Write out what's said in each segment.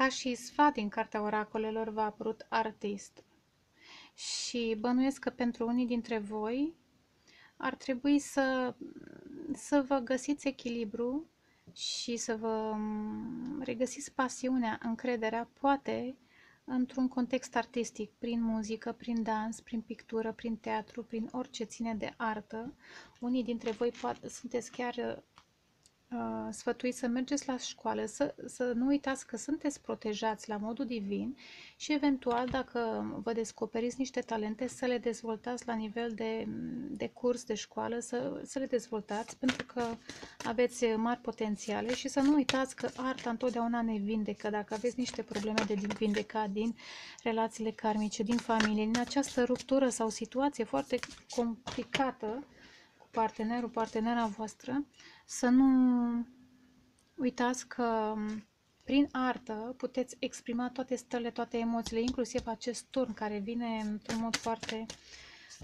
Ca și sfat din Cartea Oracolelor v-a apărut artist. Și bănuiesc că pentru unii dintre voi ar trebui să, să vă găsiți echilibru și să vă mm, regăsiți pasiunea, încrederea, poate într-un context artistic, prin muzică, prin dans, prin pictură, prin teatru, prin orice ține de artă. Unii dintre voi poate, sunteți chiar uh, sfătuiți să mergeți la școală, să, să nu uitați că sunteți protejați la modul divin și eventual dacă vă descoperiți niște talente să le dezvoltați la nivel de, de curs, de școală, să, să le dezvoltați pentru că aveți mari potențiale și să nu uitați că arta întotdeauna ne vindecă. Dacă aveți niște probleme de vindecat din relațiile karmice, din familie, din această ruptură sau situație foarte complicată cu partenerul, partenera voastră, să nu uitați că prin artă puteți exprima toate stările, toate emoțiile, inclusiv acest turn care vine într-un mod foarte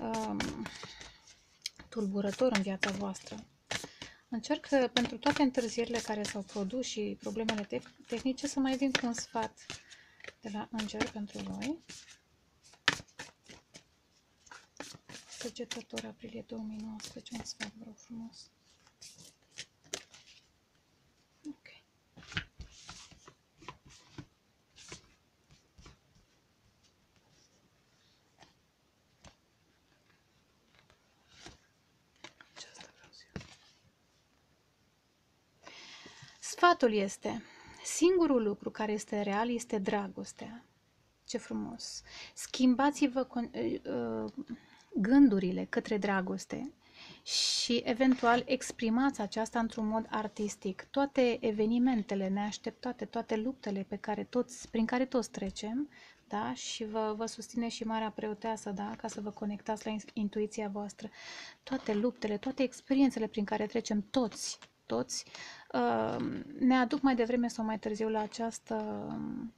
um, tulburător în viața voastră. Încerc pentru toate întârzierile care s-au produs și problemele te tehnice să mai vin cu un sfat de la înger pentru voi. Săgetător aprilie 2019, un sfat, vreau frumos. Sfatul este, singurul lucru care este real este dragostea. Ce frumos! Schimbați-vă uh, gândurile către dragoste și eventual exprimați aceasta într-un mod artistic. Toate evenimentele neașteptate, toate luptele pe care toți, prin care toți trecem, da? și vă, vă susține și Marea Preoteasă, da? ca să vă conectați la intuiția voastră. Toate luptele, toate experiențele prin care trecem toți, toți, uh, ne aduc mai devreme sau mai târziu la această um,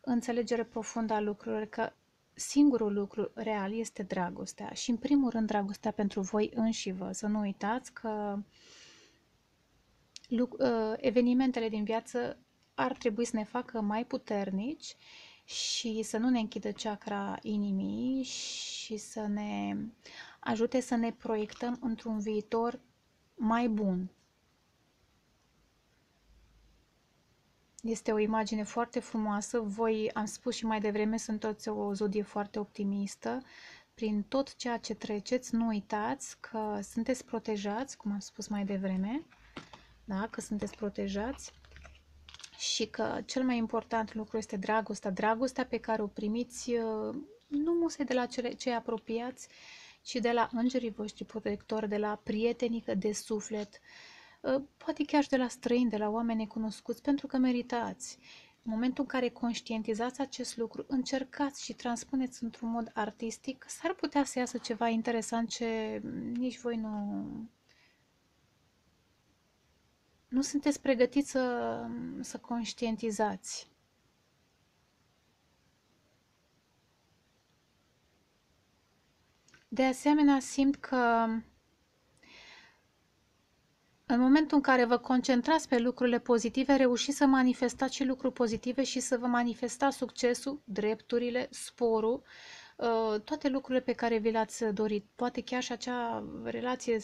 înțelegere profundă a lucrurilor, că singurul lucru real este dragostea și în primul rând dragostea pentru voi înși vă. Să nu uitați că uh, evenimentele din viață ar trebui să ne facă mai puternici și să nu ne închidă chakra inimii și să ne ajute să ne proiectăm într-un viitor mai bun, Este o imagine foarte frumoasă. Voi, am spus și mai devreme, sunteți o zodie foarte optimistă. Prin tot ceea ce treceți, nu uitați că sunteți protejați, cum am spus mai devreme, da? că sunteți protejați și că cel mai important lucru este dragostea. Dragostea pe care o primiți uh, nu musai de la cele, cei apropiați, ci de la îngerii voștri protectori, de la prietenii de suflet, Ă, poate chiar și de la străini, de la oameni necunoscuți, pentru că meritați. În momentul în care conștientizați acest lucru, încercați și transpuneți într-un mod artistic, s-ar putea să iasă ceva interesant ce nici voi nu, nu sunteți pregătiți să, să conștientizați. De asemenea, simt că în momentul în care vă concentrați pe lucrurile pozitive, reușiți să manifestați și lucruri pozitive și să vă manifestați succesul, drepturile, sporul, uh, toate lucrurile pe care vi le-ați dorit. Poate chiar și acea relație